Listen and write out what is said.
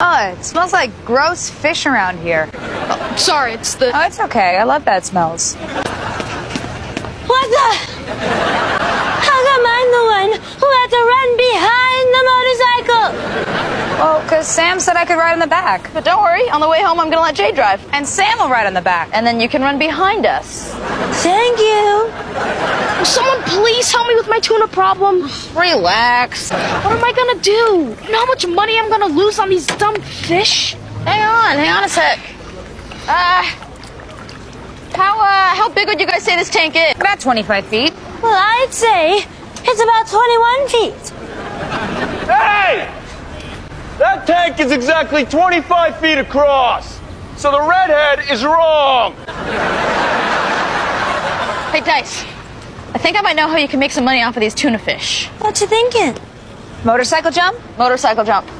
Oh, it smells like gross fish around here. Sorry, it's the. Oh, it's okay. I love bad smells. What the? How come I'm the one who had to run behind the motorcycle? Well, because Sam said I could ride in the back. But don't worry, on the way home, I'm gonna let Jay drive. And Sam will ride in the back. And then you can run behind us. Thank you. Will someone please help me with my tuna problem? Relax. What am I gonna do? You know how much money I'm gonna lose on these dumb fish? Hang on, hang on a sec. Uh, how, uh, how big would you guys say this tank is? About 25 feet. Well, I'd say it's about 21 feet. Hey! That tank is exactly 25 feet across. So the redhead is wrong. Hey, Dice. I think I might know how you can make some money off of these tuna fish. What you thinking? Motorcycle jump? Motorcycle jump.